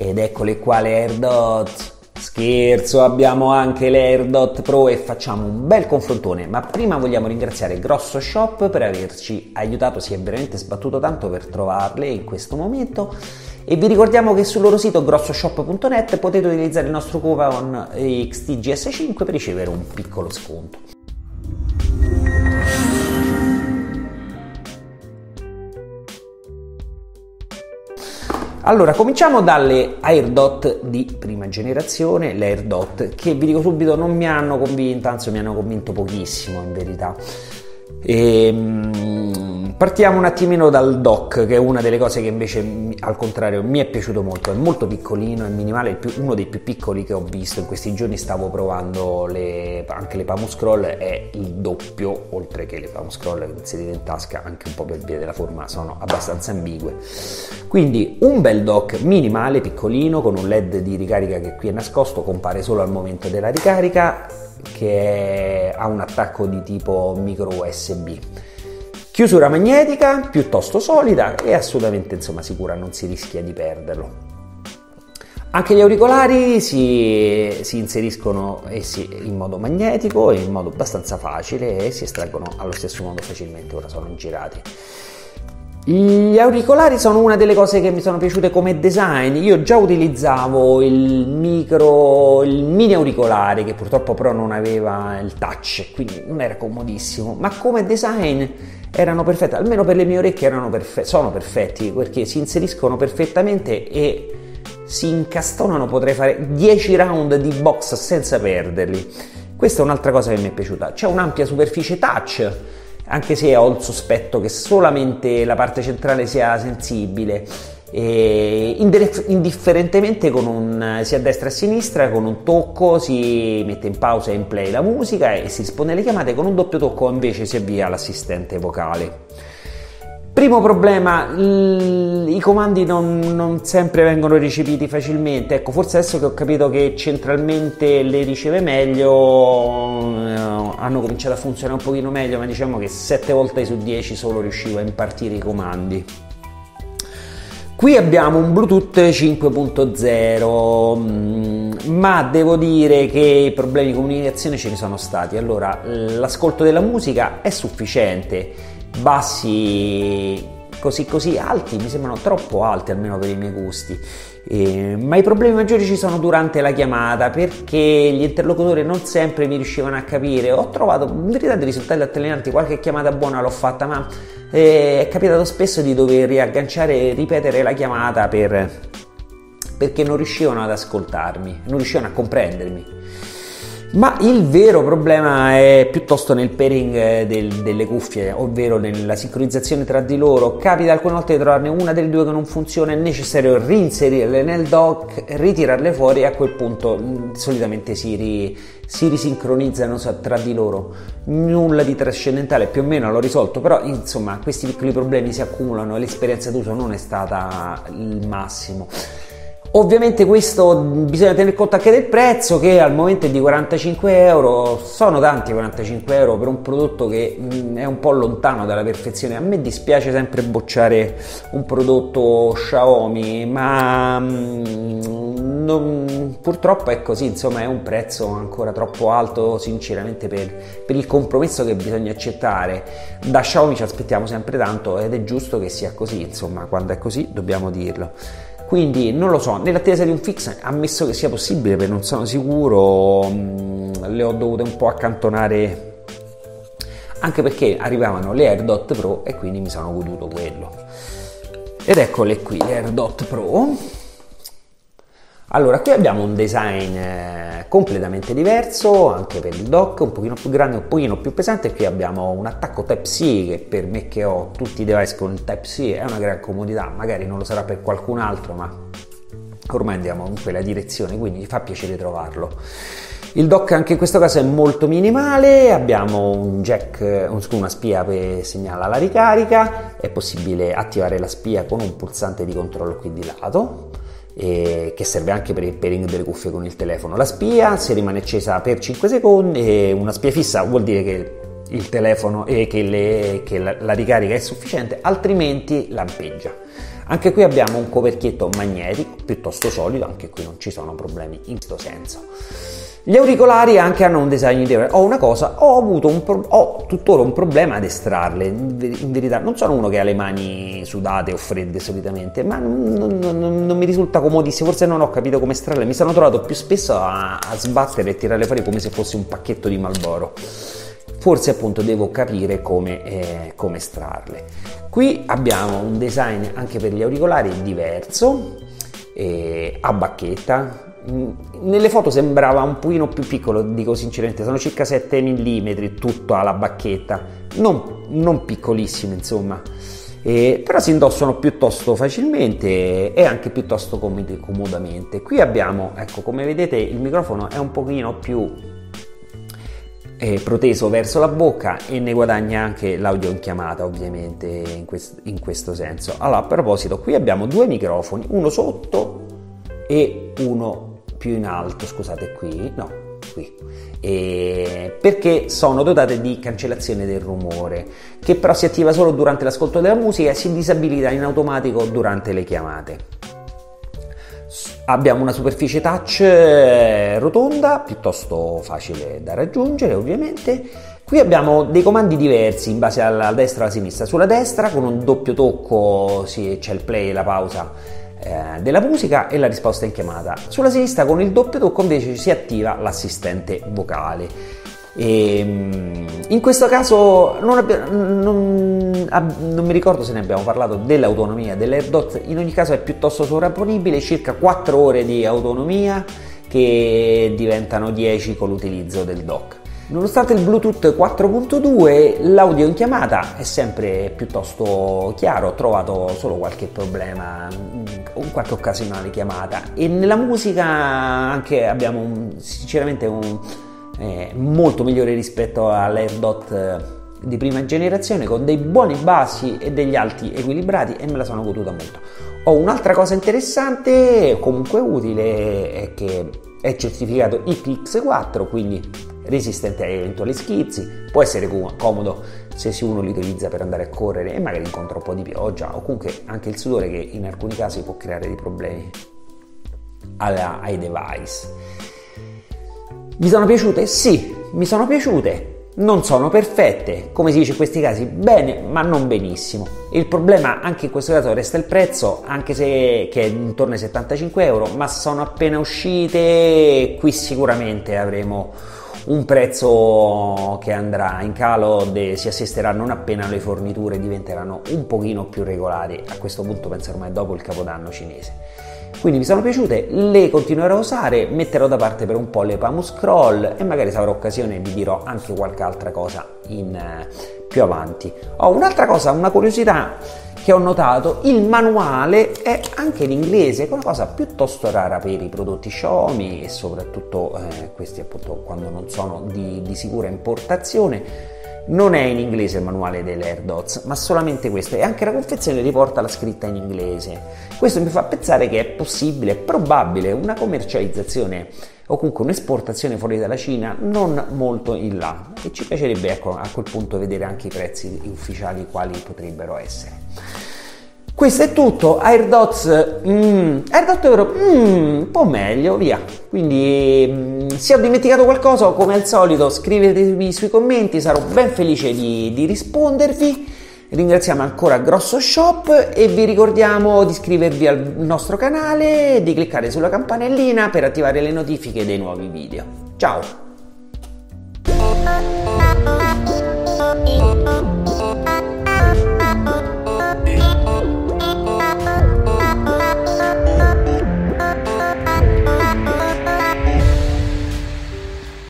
Ed eccole qua le AirDot. Scherzo, abbiamo anche l'AirDot Pro e facciamo un bel confrontone, ma prima vogliamo ringraziare Grosso Shop per averci aiutato, si è veramente sbattuto tanto per trovarle in questo momento e vi ricordiamo che sul loro sito grossoshop.net potete utilizzare il nostro coupon XTGS5 per ricevere un piccolo sconto. Allora, cominciamo dalle AirDot di prima generazione, le AirDot, che vi dico subito non mi hanno convinto, anzi mi hanno convinto pochissimo in verità. Ehm, partiamo un attimino dal dock, che è una delle cose che invece al contrario mi è piaciuto molto. È molto piccolino, è minimale, più, uno dei più piccoli che ho visto. In questi giorni stavo provando le, anche le Pamu Scroll, è il doppio, oltre che le Pamu Scroll inserite in tasca, anche un po' per via della forma, sono abbastanza ambigue. Quindi un bel dock minimale, piccolino, con un LED di ricarica che qui è nascosto, compare solo al momento della ricarica che ha un attacco di tipo micro USB. Chiusura magnetica piuttosto solida e assolutamente insomma, sicura, non si rischia di perderlo. Anche gli auricolari si, si, inseriscono essi in modo magnetico e in modo abbastanza facile e si estraggono allo stesso modo facilmente, ora sono girati. Gli auricolari sono una delle cose che mi sono piaciute come design. Io già utilizzavo il micro, il mini auricolare che purtroppo però non aveva il touch, quindi non era comodissimo, ma come design erano perfetti, almeno per le mie orecchie perfe- sono perfetti perché si inseriscono perfettamente e si incastonano, potrei fare 10 round di box senza perderli. Questa è un'altra cosa che mi è piaciuta. C'è un'ampia superficie touch anche se ho il sospetto che solamente la parte centrale sia sensibile. Indifferentemente un, sia a destra e a sinistra con un tocco si mette in pausa e in play la musica e si risponde alle chiamate con un doppio tocco invece si avvia l'assistente vocale Primo problema, i comandi non, non, sempre vengono ricepiti facilmente. Ecco, forse adesso che ho capito che centralmente le riceve meglio, eh, hanno cominciato a funzionare un pochino meglio, ma diciamo che 7 volte su 10 solo riuscivo a impartire i comandi. Qui abbiamo un Bluetooth 5.0, mm, ma devo dire che i problemi di comunicazione ce ne sono stati. Allora, l'ascolto della musica è sufficiente. Bassi così così alti mi sembrano troppo alti almeno per i miei gusti. Eh, ma i problemi maggiori ci sono durante la chiamata perché gli interlocutori non sempre mi riuscivano a capire. Ho trovato in verità dei risultati altalenanti. Qualche chiamata buona l'ho fatta ma eh, è capitato spesso di dover riagganciare e ripetere la chiamata per, perché non riuscivano ad ascoltarmi non riuscivano a comprendermi ma il vero problema è piuttosto nel pairing eh, del, delle cuffie, ovvero nella sincronizzazione tra di loro. Capita alcune volte di trovarne una delle due che non funziona, è necessario reinserirle nel dock, ritirarle fuori e a quel punto mm, solitamente si, ri, si risincronizzano tra di loro. Nulla di trascendentale, più o meno l'ho risolto, però insomma questi piccoli problemi si accumulano e l'esperienza d'uso non è stata il massimo. Ovviamente questo bisogna tener conto anche del prezzo che al momento è di 45 euro, sono tanti 45 euro per un prodotto che mh, è un po' lontano dalla perfezione. A me dispiace sempre bocciare un prodotto Xiaomi, ma mh, non, purtroppo è così, insomma è un prezzo ancora troppo alto sinceramente per, per il compromesso che bisogna accettare. Da Xiaomi ci aspettiamo sempre tanto ed è giusto che sia così, insomma quando è così dobbiamo dirlo. Quindi non lo so, nell'attesa di un fix, ammesso che sia possibile, perché non sono sicuro, mm, le ho dovute un po' accantonare anche perché arrivavano le AirDot Pro e quindi mi sono goduto quello. Ed eccole qui, le AirDot Pro allora, qui abbiamo un design eh, completamente diverso, anche per il dock, un pochino più grande, un pochino più pesante. Qui abbiamo un attacco Type-C che per me che ho tutti i device con Type-C è una gran comodità, magari non lo sarà per qualcun altro, ma ormai andiamo in quella direzione, quindi fa piacere trovarlo. Il dock anche in questo caso è molto minimale, abbiamo un jack, una spia che segnala la ricarica, è possibile attivare la spia con un pulsante di controllo qui di lato eh, che serve anche per il pairing delle cuffie con il telefono. La spia se rimane accesa per 5 secondi una spia fissa vuol dire che il telefono e che, le, che la, la, ricarica è sufficiente, altrimenti lampeggia. Anche qui abbiamo un coperchietto magnetico piuttosto solido, anche qui non ci sono problemi in questo senso. Gli auricolari anche hanno un design diverso. Ho una cosa, ho avuto un pro- ho tuttora un problema ad estrarle. In verità, non sono uno che ha le mani sudate o fredde solitamente, ma non, non, non mi risulta comodissimo. Forse non ho capito come estrarle. Mi sono trovato più spesso a, a sbattere e tirarle fuori come se fosse un pacchetto di Malboro forse appunto devo capire come, eh, come estrarle. Qui abbiamo un design anche per gli auricolari diverso, eh, a bacchetta. Nelle foto sembrava un pochino più piccolo, dico sinceramente, sono circa 7 mm tutto alla bacchetta, non, non piccolissimo insomma. Eh, però si indossano piuttosto facilmente e anche piuttosto comodamente. Qui abbiamo, ecco, come vedete il microfono è un pochino più eh, proteso verso la bocca e ne guadagna anche l'audio in chiamata ovviamente in, quest- in questo senso. Allora a proposito qui abbiamo due microfoni, uno sotto e uno più in alto, scusate qui, no, qui, e perché sono dotate di cancellazione del rumore, che però si attiva solo durante l'ascolto della musica e si disabilita in automatico durante le chiamate. Abbiamo una superficie touch eh, rotonda, piuttosto facile da raggiungere ovviamente. Qui abbiamo dei comandi diversi in base alla destra e alla sinistra. Sulla destra con un doppio tocco sì, c'è il play e la pausa eh, della musica e la risposta in chiamata. Sulla sinistra con il doppio tocco invece si attiva l'assistente vocale. E, ehm, in questo caso non, abbia, non, non, mi ricordo se ne abbiamo parlato dell'autonomia dell'AirDot, in ogni caso è piuttosto sovrapponibile, circa 4 ore di autonomia che diventano 10 con l'utilizzo del dock. Nonostante il Bluetooth 4.2, l'audio in chiamata è sempre piuttosto chiaro, ho trovato solo qualche problema o qualche occasionale chiamata e nella musica anche abbiamo un, sinceramente un eh, molto migliore rispetto all'AirDot eh, di prima generazione con dei buoni bassi e degli alti equilibrati e me la sono goduta molto. Ho un'altra cosa interessante, comunque utile, è che è certificato IPX4, quindi resistente a eventuali schizzi, può essere comodo se uno li utilizza per andare a correre e magari incontra un po' di pioggia o comunque anche il sudore che in alcuni casi può creare dei problemi ai device. Mi sono piaciute? Sì, mi sono piaciute. Non sono perfette, come si dice in questi casi, bene, ma non benissimo. Il problema anche in questo caso resta il prezzo, anche se che è intorno ai 75 euro, ma sono appena uscite, qui sicuramente avremo un prezzo che andrà in calo, de, si assisterà non appena le forniture diventeranno un pochino più regolari, a questo punto penso ormai dopo il capodanno cinese. Quindi mi sono piaciute, le continuerò a usare, metterò da parte per un po' le Pamu Scroll e magari se avrò occasione vi dirò anche qualche altra cosa in, eh, più avanti. Ho un'altra cosa, una curiosità che ho notato, il manuale è anche in inglese, è una cosa piuttosto rara per i prodotti Xiaomi e soprattutto eh, questi appunto quando non sono di, di sicura importazione non è in inglese il manuale delle AirDots, ma solamente questo e anche la confezione riporta la scritta in inglese. Questo mi fa pensare che è possibile, è probabile una commercializzazione o comunque un'esportazione fuori dalla Cina non molto in là e ci piacerebbe ecco, a quel punto vedere anche i prezzi ufficiali quali potrebbero essere. Questo è tutto, AirDots, mm, AirDot Euro, mm, un po' meglio, via. Quindi mm, se ho dimenticato qualcosa, come al solito, scrivetemi sui commenti, sarò ben felice di, di rispondervi. Ringraziamo ancora Grosso Shop e vi ricordiamo di iscrivervi al nostro canale e di cliccare sulla campanellina per attivare le notifiche dei nuovi video. Ciao!